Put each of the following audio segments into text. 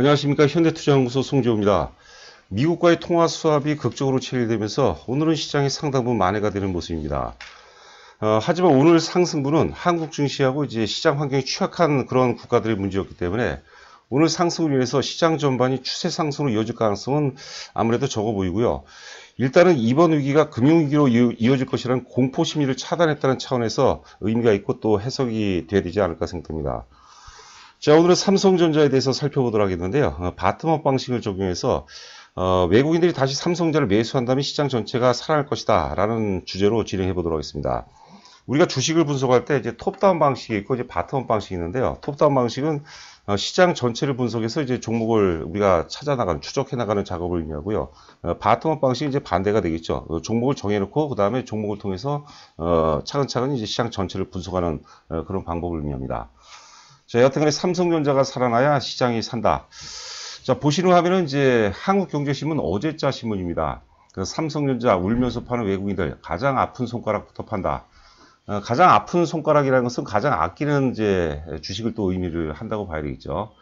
안녕하십니까 현대투자연구소 송지호입니다. 미국과의 통화 수합이 극적으로 체결되면서 오늘은 시장이 상당 부분 만회가 되는 모습입니다. 어, 하지만 오늘 상승분은 한국 증시하고 이제 시장 환경이 취약한 그런 국가들의 문제였기 때문에 오늘 상승을 인해서 시장 전반이 추세 상승으로 이어질 가능성은 아무래도 적어 보이고요. 일단은 이번 위기가 금융위기로 이어질 것이라는 공포 심리를 차단했다는 차원에서 의미가 있고 또 해석이 돼야 되지 않을까 생각됩니다. 자, 오늘은 삼성전자에 대해서 살펴보도록 하겠는데요. 어, bottom-up 방식을 적용해서 어, 외국인들이 다시 삼성전자를 매수한다면 시장 전체가 살아날 것이다 라는 주제로 진행해 보도록 하겠습니다. 우리가 주식을 분석할 때 이제 top-down 방식이 있고 이제 bottom-up 방식이 있는데요. top-down 방식은 어, 시장 전체를 분석해서 이제 종목을 우리가 찾아 나가는 추적해 나가는 작업을 의미하고요. 어, bottom-up 방식이 이제 반대가 되겠죠. 어, 종목을 정해놓고 그 다음에 종목을 통해서 어, 차근차근 이제 시장 전체를 분석하는 어, 그런 방법을 의미합니다. 자, 여하튼간에 삼성전자가 살아나야 시장이 산다. 자, 보시는 화면은 이제 한국경제신문 어제자 신문입니다. 그 삼성전자 울면서 파는 외국인들 가장 아픈 손가락부터 판다. 어, 가장 아픈 손가락이라는 것은 가장 아끼는 이제 주식을 또 의미를 한다고 봐야 되겠죠.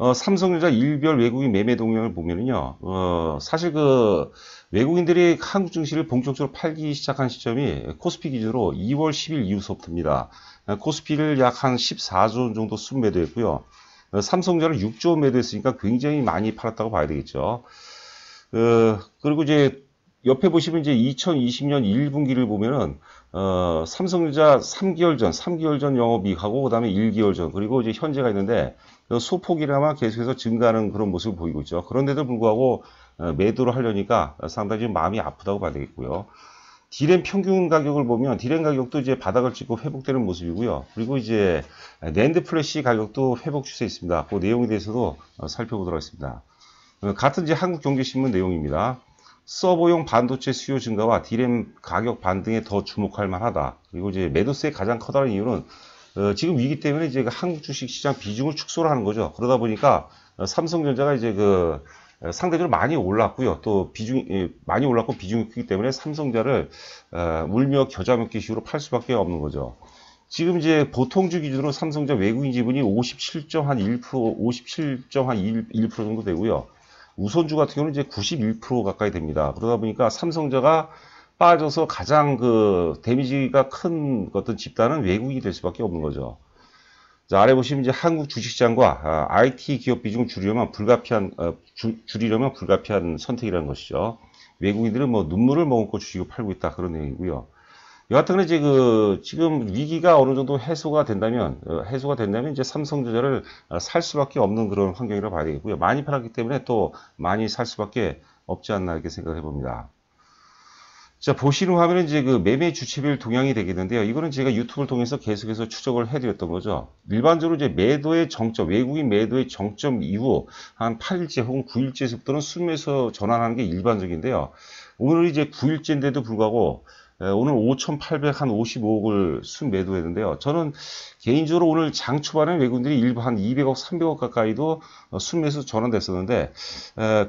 어, 삼성전자 일별 외국인 매매 동향을 보면은요, 어, 사실 그 외국인들이 한국 증시를 본격적으로 팔기 시작한 시점이 코스피 기준으로 2월 10일 이후서부터입니다. 코스피를 약 한 14조 정도 순매도했고요. 삼성전자를 6조 매도했으니까 굉장히 많이 팔았다고 봐야 되겠죠. 어, 그리고 이제 옆에 보시면 이제 2020년 1분기를 보면은 어, 삼성전자 3개월 전, 3개월 전 영업이익하고 그다음에 1개월 전 그리고 이제 현재가 있는데 그 소폭이나마 계속해서 증가하는 그런 모습을 보이고 있죠. 그런데도 불구하고 어, 매도를 하려니까 상당히 좀 마음이 아프다고 봐야 되겠고요. 디램 평균 가격을 보면 디램 가격도 이제 바닥을 찍고 회복되는 모습이고요. 그리고 이제 NAND flash 가격도 회복 추세에 있습니다. 그 내용에 대해서도 어, 살펴보도록 하겠습니다. 어, 같은 이제 한국경제신문 내용입니다. 서버용 반도체 수요 증가와 디램 가격 반등에 더 주목할 만하다. 그리고 이제 매도세의 가장 커다란 이유는 어, 지금 위기 때문에 이제 그 한국 주식 시장 비중을 축소를 하는 거죠. 그러다 보니까 어, 삼성전자가 이제 그 어, 상대적으로 많이 올랐고요. 또 비중이 예, 많이 올랐고 비중이 크기 때문에 삼성자를 어, 울며 겨자 먹기 식으로 팔 수밖에 없는 거죠. 지금 이제 보통주 기준으로 삼성자 외국인 지분이 57.1% 57.1% 정도 되고요. 우선주 같은 경우는 이제 91% 가까이 됩니다. 그러다 보니까 삼성자가 빠져서 가장 그 데미지가 큰 어떤 집단은 외국인이 될 수밖에 없는 거죠. 자, 아래 보시면 이제 한국 주식시장과 아, IT 기업 비중을 줄이려면 불가피한 어, 주, 줄이려면 불가피한 선택이라는 것이죠. 외국인들은 뭐 눈물을 머금고 주식을 팔고 있다 그런 내용이고요. 여하튼 이제 그 지금 위기가 어느 정도 해소가 된다면 어, 해소가 된다면 이제 삼성전자를 어, 살 수밖에 없는 그런 환경이라고 봐야 되겠고요. 많이 팔았기 때문에 또 많이 살 수밖에 없지 않나 이렇게 생각해 봅니다. 자, 보시는 화면은 이제 그 매매 주체별 동향이 되겠는데요. 이거는 제가 유튜브를 통해서 계속해서 추적을 해드렸던 거죠. 일반적으로 이제 매도의 정점, 외국인 매도의 정점 이후 한 8일째 혹은 9일째부터는 순매수 전환하는 게 일반적인데요. 오늘 이제 9일째인데도 불구하고 오늘 5,855억을 순매도했는데요. 저는 개인적으로 오늘 장 초반에 외국인들이 일부 한 200억, 300억 가까이도 어, 순매수 전환됐었는데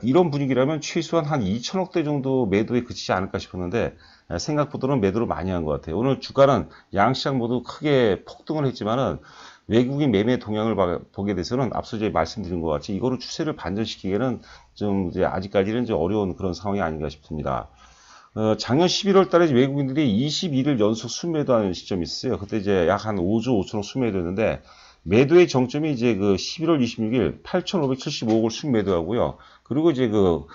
이런 분위기라면 최소한 한 2천억대 정도 매도에 그치지 않을까 싶었는데 생각보다는 매도를 많이 한 것 같아요. 오늘 주가는 양시장 모두 크게 폭등을 했지만은 외국인 매매 동향을 보게 돼서는 앞서 제 말씀드린 것 같이 이거를 추세를 반전시키기에는 좀 이제 아직까지는 좀 어려운 그런 상황이 아닌가 싶습니다. 어, 작년 11월 달에 외국인들이 22일 연속 순매도하는 시점이 있어요. 그때 이제 약 한 5조 5천억 순매도했는데 매도의 정점이 이제 그 11월 26일 8,575억을 순매도하고요. 그리고 이제 그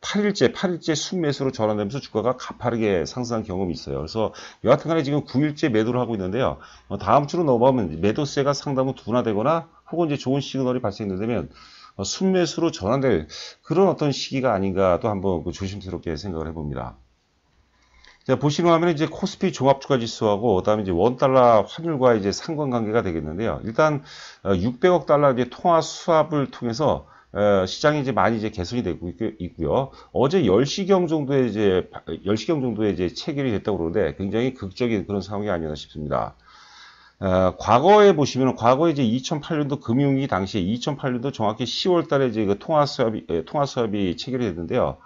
8일째, 8일째 순매수로 전환되면서 주가가 가파르게 상승한 경험이 있어요. 그래서 여하튼 간에 지금 9일째 매도를 하고 있는데요. 어, 다음 주로 넘어가면 매도세가 상당히 둔화되거나 혹은 이제 좋은 시그널이 발생된다면 어, 순매수로 전환될 그런 어떤 시기가 아닌가 또 한번 그 조심스럽게 생각을 해봅니다. 자, 보시는 화면 이제 코스피 종합 주가 지수하고 그다음에 이제 원 달러 환율과 이제 상관관계가 되겠는데요. 일단 600억 어, 달러 이제 통화 수합을 통해서 어, 시장이 이제 많이 이제 개선이 되고 있고요. 어제 10시경 정도에 이제 10시경 정도에 이제 체결이 됐다고 그러는데 굉장히 극적인 그런 상황이 아니었나 싶습니다. 어, 과거에 보시면 과거에 이제 2008년도 금융위기 당시에 2008년도 정확히 10월 달에 이제 그 통화 수합이 통화 수합이 체결이 됐는데요.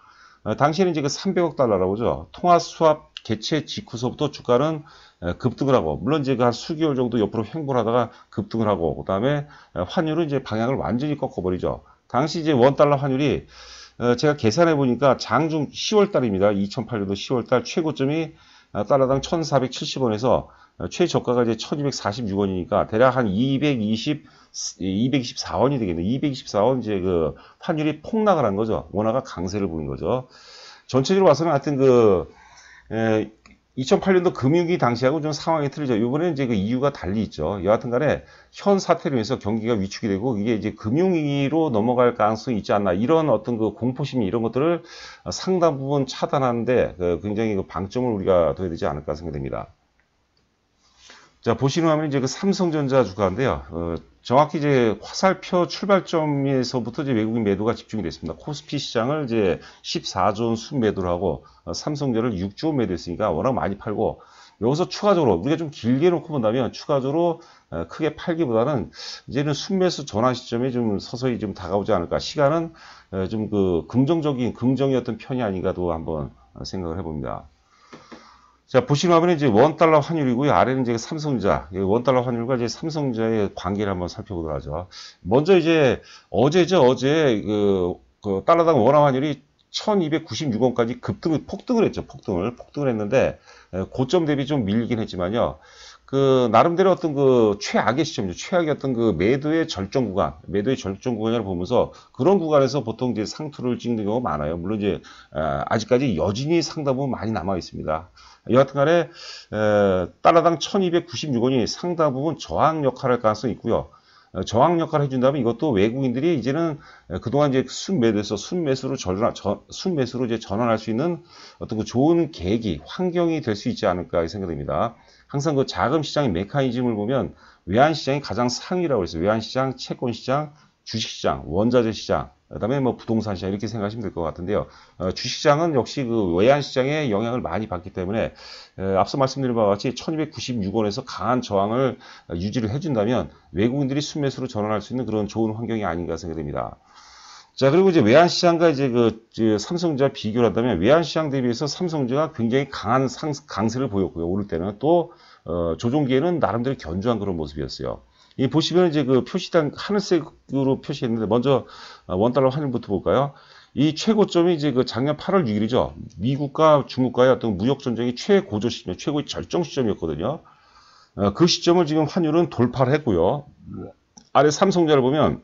어, 당시에는 이제 그 300억 달러라고 하죠. 통화 수합 개최 직후서부터 주가는 급등을 하고 물론 이제 그한 수개월 정도 옆으로 횡보를 하다가 급등을 하고 그다음에 환율은 이제 방향을 완전히 꺾어버리죠. 당시 이제 원 달러 환율이 어, 제가 계산해 보니까 장중 10월 달입니다. 2008년도 10월 달 최고점이 어, 달러당 1,470원에서 어, 최저가가 이제 1,246원이니까 대략 한 220, 224원이 되겠네. 224원 이제 그 환율이 폭락을 한 거죠. 원화가 강세를 보인 거죠. 전체적으로 봐서는 하여튼 그 에, 2008년도 금융위기 당시하고 좀 상황이 틀리죠. 이번에 이제 그 이유가 달리 있죠. 여하튼 간에 현 사태로 인해서 경기가 위축이 되고 이게 이제 금융위기로 넘어갈 가능성이 있지 않나. 이런 어떤 그 공포심이 이런 것들을 상당 부분 차단하는데 그 굉장히 그 방점을 우리가 둬야 되지 않을까 생각됩니다. 자, 보시는 화면이 이제 그 삼성전자 주가인데요. 어, 정확히 이제 화살표 출발점에서부터 이제 외국인 매도가 집중이 됐습니다. 코스피 시장을 이제 14조 원 순매도를 하고 어, 삼성전자를 6조 원 매도했으니까 워낙 많이 팔고 여기서 추가적으로 우리가 좀 길게 놓고 본다면 추가적으로 어, 크게 팔기보다는 이제는 순매수 전환 시점에 좀 서서히 좀 다가오지 않을까. 시간은 어, 좀그 긍정적인 긍정이었던 편이 아닌가도 한번 생각을 해봅니다. 자, 보시면 화면에 이제 원 달러 환율이고요. 아래는 이제 삼성전자, 원 달러 환율과 이제 삼성전자의 관계를 한번 살펴보도록 하죠. 먼저 이제 어제죠. 어제 그, 그 달러당 원화 환율이 1296원까지 급등을, 폭등을 했죠. 폭등을. 폭등을 했는데, 고점 대비 좀 밀리긴 했지만요. 그, 나름대로 어떤 그 최악의 시점이죠. 최악의 어떤 그 매도의 절정 구간, 매도의 절정 구간을 보면서 그런 구간에서 보통 이제 상투를 찍는 경우가 많아요. 물론 이제, 아, 아직까지 여진이 부분 많이 남아 있습니다. 여하튼간에 달러당 1296원이 상당 부분 저항 역할을 할 가능성이 있고요. 어, 저항 역할을 해준다면 이것도 외국인들이 이제는 그동안 이제 순매도에서 순매수로 전환, 순매수로 이제 전환할 수 있는 어떤 그 좋은 계기, 환경이 될 수 있지 않을까 생각됩니다. 항상 그 자금 시장의 메커니즘을 보면 외환 시장이 가장 상위라고 해서 외환 시장, 채권 시장, 주식 시장, 원자재 시장, 그다음에 뭐 부동산 시장 이렇게 생각하시면 될 것 같은데요. 어, 주식 시장은 역시 그 외환 시장에 영향을 많이 받기 때문에 에, 앞서 말씀드린 바와 같이 1296원에서 강한 저항을 유지를 해준다면 외국인들이 순매수로 전환할 수 있는 그런 좋은 환경이 아닌가 생각됩니다. 자, 그리고 이제 외환시장과 이제 그, 그 삼성전자 비교를 한다면 외환시장 대비해서 삼성전자가 굉장히 강한 상, 강세를 보였고요. 오를 때는 또, 어, 조종기에는 나름대로 견주한 그런 모습이었어요. 이 보시면 이제 그 표시단 하늘색으로 표시했는데 먼저 어, 원달러 환율부터 볼까요? 이 최고점이 이제 그 작년 8월 6일이죠. 미국과 중국과의 어떤 무역 전쟁이 최고조 시점, 최고의 절정 시점이었거든요. 어, 그 시점을 지금 환율은 돌파를 했고요. 아래 삼성자를 보면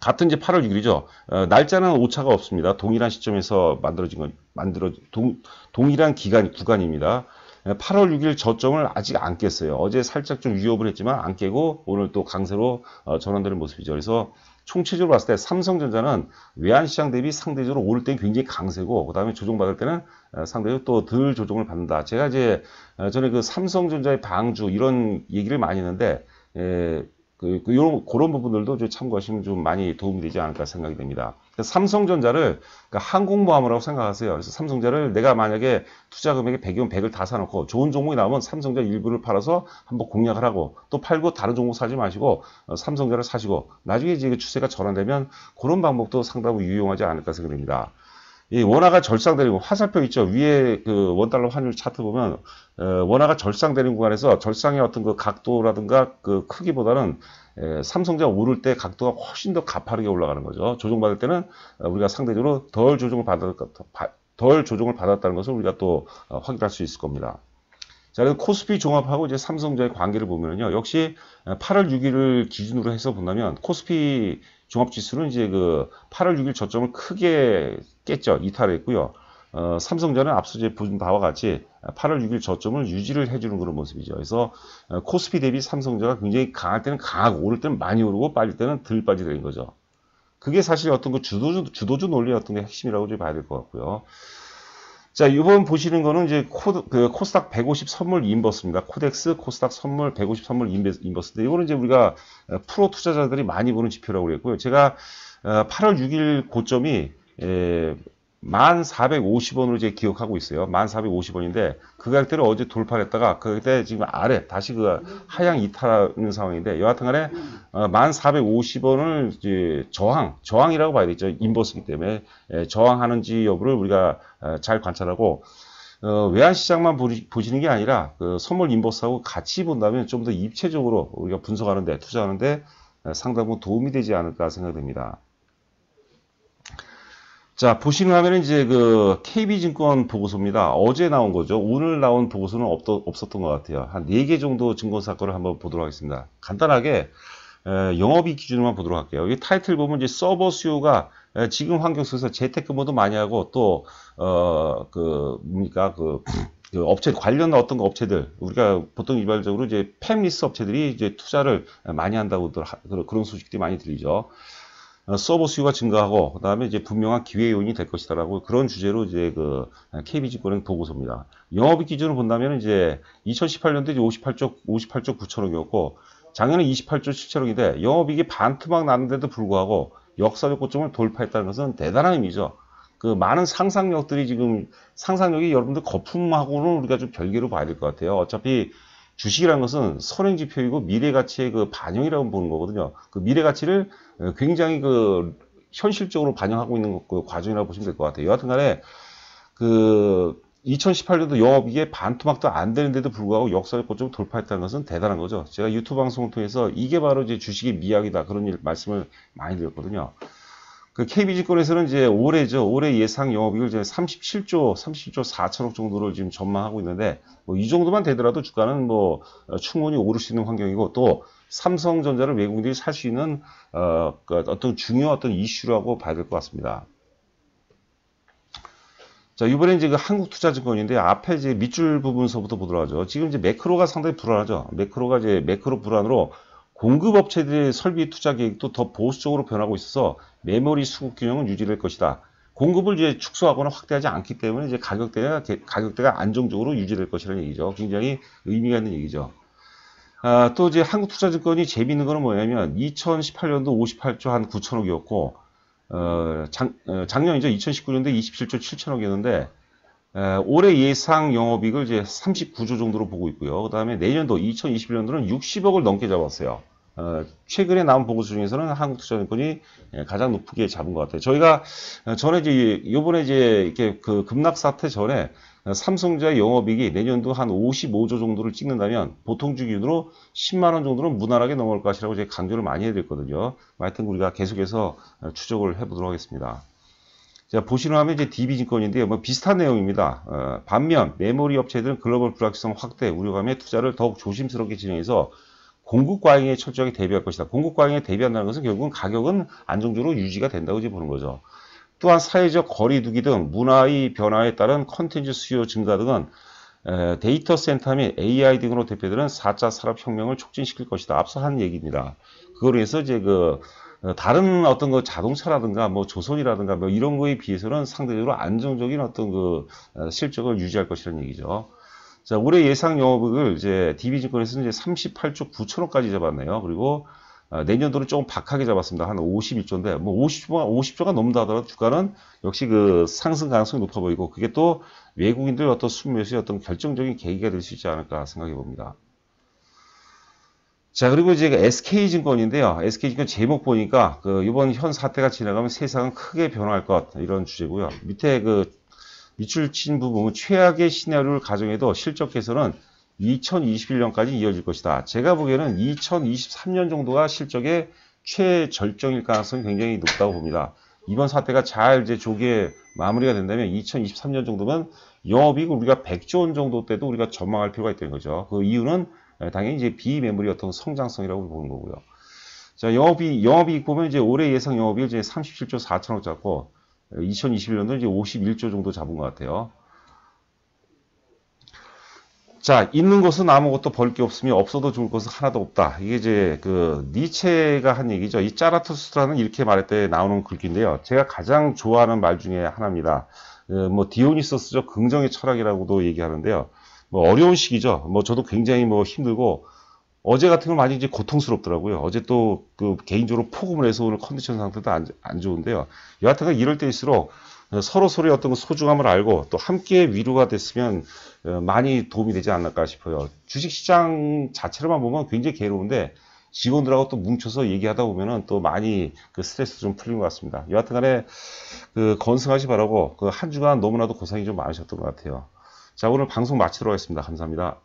같은 이제 8월 6일이죠. 어, 날짜는 오차가 없습니다. 동일한 시점에서 만들어진 건 만들어 동, 동일한 기간 구간입니다. 8월 6일 저점을 아직 안 깼어요. 어제 살짝 좀 위협을 했지만 안 깨고 오늘 또 강세로 어, 전환되는 모습이죠. 그래서 총체적으로 봤을 때 삼성전자는 외환시장 대비 상대적으로 오를 때 굉장히 강세고 그 다음에 조정받을 때는 어, 상대적으로 또 덜 조정을 받는다. 제가 이제 어, 전에 그 삼성전자의 방주 이런 얘기를 많이 했는데 그, 그, 요런, 그런 부분들도 좀 참고하시면 좀 많이 도움이 되지 않을까 생각이 됩니다. 삼성전자를 그러니까 항공모함이라고 생각하세요. 그래서 삼성전자를 내가 만약에 투자 금액이 100이면 100을 다 사놓고 좋은 종목이 나오면 삼성전자 일부를 팔아서 한번 공략을 하고 또 팔고 다른 종목 사지 마시고 어, 삼성전자를 사시고 나중에 이제 그 추세가 전환되면 그런 방법도 상당히 유용하지 않을까 생각됩니다. 이 원화가 절상되는 화살표 있죠. 위에 그 원달러 환율 차트 보면 어, 원화가 절상되는 구간에서 절상의 어떤 그 각도라든가 그 크기보다는 에, 삼성전자 오를 때 각도가 훨씬 더 가파르게 올라가는 거죠. 조정받을 때는 어, 우리가 상대적으로 덜 조정을 받았, 덜 조정을 받았다는 것을 우리가 또 어, 확인할 수 있을 겁니다. 자, 그래서 코스피 종합하고 이제 삼성전자의 관계를 보면요. 역시 8월 6일을 기준으로 해서 본다면 코스피 종합 지수는 이제 그 8월 6일 저점을 크게 깼죠. 이탈했고요. 어, 삼성전은 앞서 이제 본 바와 같이 8월 6일 저점을 유지를 해주는 그런 모습이죠. 그래서 어, 코스피 대비 삼성전가 굉장히 강할 때는 강하고 오를 때는 많이 오르고 빠질 때는 덜 빠지게 된 거죠. 그게 사실 어떤 그 주도주, 주도주 논리의 어떤 게 핵심이라고 좀 봐야 될 것 같고요. 자, 이번 보시는 거는 이제 코, 그 코스닥 150 선물 inverse입니다. KODEX 코스닥 선물 150 선물 inverse인데 이거는 이제 우리가 어, 프로 투자자들이 많이 보는 지표라고 그랬고요. 제가 8월 어, 6일 고점이 1,450원으로 이제 기억하고 있어요. 1,450원인데 그 가격대를 어제 돌파를 했다가 그때 지금 아래 다시 그 하향 이탈하는 상황인데 여하튼 간에 1,450원을 어, 이제 저항, 저항이라고 봐야 되죠. 인버스기 때문에 예, 저항하는지 여부를 우리가 어, 잘 관찰하고 어, 외환시장만 보시는 게 아니라 그 선물 인버스하고 같이 본다면 좀 더 입체적으로 우리가 분석하는데 투자하는데 상당 히 도움이 되지 않을까 생각됩니다. 자, 보시는 화면은 이제 그 KB증권 보고서입니다. 어제 나온 거죠. 오늘 나온 보고서는 없, 없었던 것 같아요. 한 4개 정도 증권 사건을 한번 보도록 하겠습니다. 간단하게 에, 영업이익 기준으로만 보도록 할게요. 이 타이틀 보면 이제 서버 수요가 에, 지금 환경 속에서 재테크모도 많이 하고 또, 어, 그, 뭡니까, 그, 그 업체 관련 어떤 거 업체들 우리가 보통 일반적으로 이제 팸리스 업체들이 이제 투자를 많이 한다고 그런 소식들이 많이 들리죠. 어, 서버 수요가 증가하고 그다음에 이제 분명한 기회 요인이 될 것이다라고 그런 주제로 이제 그 KB증권은 보고서입니다. 영업이익 기준으로 본다면 이제 2018년도 이제 58조 58조 9천억이었고 작년에 28조 7천억인데 영업이익이 반토막 났는데도 불구하고 역사적 고점을 돌파했다는 것은 대단한 의미죠. 그 많은 상상력들이 지금 상상력이 여러분들 거품하고는 우리가 좀 별개로 봐야 될 것 같아요. 어차피 주식이라는 것은 선행 지표이고 미래 가치의 그 반영이라고 보는 거거든요. 그 미래 가치를 굉장히 그 현실적으로 반영하고 있는 그 과정이라고 보시면 될 것 같아요. 여하튼 간에 그 2018년도 영업이익에 반토막도 안 되는데도 불구하고 역사적 고점을 돌파했다는 것은 대단한 거죠. 제가 유튜브 방송을 통해서 이게 바로 이제 주식의 미학이다 그런 일 말씀을 많이 드렸거든요. 그 KB증권에서는 이제 올해죠. 올해 예상 영업이익을 이제 37조, 37조 4천억 정도를 지금 전망하고 있는데 뭐 이 정도만 되더라도 주가는 뭐 어, 충분히 오를 수 있는 환경이고 또 삼성전자를 외국인들이 살 수 있는 어, 그 어떤 중요한 어떤 이슈라고 봐야 될 것 같습니다. 자, 이번에 이제 그 한국투자증권인데 앞에 이제 밑줄 부분서부터 보도록 하죠. 지금 이제 매크로가 상당히 불안하죠. 매크로가 이제 매크로 불안으로 공급업체들의 설비 투자 계획도 더 보수적으로 변하고 있어서 메모리 수급 균형은 유지될 것이다. 공급을 이제 축소하거나 확대하지 않기 때문에 이제 가격대가 가격대가 안정적으로 유지될 것이라는 얘기죠. 굉장히 의미가 있는 얘기죠. 아, 또 이제 한국투자증권이 재미있는 거는 뭐냐면 2018년도 58조 한 9천억이었고 어, 작, 어, 작년이죠 2019년도 27조 7천억이었는데 에, 올해 예상 영업이익을 이제 39조 정도로 보고 있고요. 그 다음에 내년도 2021년도는 60억을 넘게 잡았어요. 어, 최근에 나온 보고서 중에서는 한국투자증권이 예, 가장 높게 잡은 것 같아요. 저희가 어, 전에 이제 요번에 이제 이렇게 그 급락 사태 전에 삼성자의 영업이익이 내년도 한 55조 정도를 찍는다면 보통 주 기준으로 10만 원 정도는 무난하게 넘어갈 것이라고 제가 강조를 많이 해드렸거든요. 하여튼 우리가 계속해서 어, 추적을 해보도록 하겠습니다. 자, 보시는 화면 이제 DB증권인데요. 뭐 비슷한 내용입니다. 어, 반면 메모리 업체들은 글로벌 불확실성 확대 우려감에 투자를 더욱 조심스럽게 진행해서 공급 과잉에 철저하게 대비할 것이다. 공급 과잉에 대비한다는 것은 결국은 가격은 안정적으로 유지가 된다고 보는 거죠. 또한 사회적 거리두기 등 문화의 변화에 따른 컨텐츠 수요 증가 등은 데이터 센터 및 AI 등으로 대표되는 4차 산업혁명을 촉진시킬 것이다. 앞서 한 얘기입니다. 그거로 해서 이제 그 다른 어떤 그 자동차라든가 뭐 조선이라든가 뭐 이런 거에 비해서는 상대적으로 안정적인 어떤 그 실적을 유지할 것이라는 얘기죠. 자, 올해 예상 영업을 이제 DB증권에서는 이제 38조 9천원까지 잡았네요. 그리고 어, 내년도는 조금 박하게 잡았습니다. 한 51조인데, 뭐 50조가, 50조가 넘는다 하더라도 주가는 역시 그 상승 가능성이 높아 보이고, 그게 또 외국인들 어떤 순매수의 어떤 결정적인 계기가 될 수 있지 않을까 생각해 봅니다. 자, 그리고 이제 SK증권인데요. SK증권 제목 보니까, 그, 이번 현 사태가 지나가면 세상은 크게 변할 것, 이런 주제고요. 밑에 그 밑줄 친 부분은 최악의 시나리오를 가정해도 실적 개선은 2021년까지 이어질 것이다. 제가 보기에는 2023년 정도가 실적의 최절정일 가능성이 굉장히 높다고 봅니다. 이번 사태가 잘 이제 조기에 마무리가 된다면 2023년 정도면 영업이익 우리가 100조 원 정도 때도 우리가 전망할 필요가 있다는 거죠. 그 이유는 당연히 이제 비메모리 어떤 성장성이라고 보는 거고요. 자, 영업이익, 영업이익 보면 이제 올해 예상 영업이익 이제 37조 4천억 잡고 2021년도 이제 51조 정도 잡은 것 같아요. 자, 있는 것은 아무것도 벌 게 없으며 없어도 좋을 것은 하나도 없다. 이게 이제 그 니체가 한 얘기죠. 이 짜라투스트라는 이렇게 말할 때 나오는 글귀인데요. 제가 가장 좋아하는 말 중에 하나입니다. 그뭐 디오니소스죠. 긍정의 철학이라고도 얘기하는데요. 뭐 어려운 시기죠. 뭐 저도 굉장히 뭐 힘들고 어제 같은 건 많이 이제 고통스럽더라고요. 어제 또 그 개인적으로 폭음을 해서 오늘 컨디션 상태도 안, 안 좋은데요. 여하튼 이럴 때일수록 서로 서로의 어떤 소중함을 알고 또 함께 위로가 됐으면 어, 많이 도움이 되지 않을까 싶어요. 주식시장 자체로만 보면 굉장히 괴로운데 직원들하고 또 뭉쳐서 얘기하다 보면은 또 많이 그 스트레스 좀 풀린 것 같습니다. 여하튼 간에 그 건승하시 바라고 그 한 주간 너무나도 고생이 좀 많으셨던 것 같아요. 자, 오늘 방송 마치도록 하겠습니다. 감사합니다.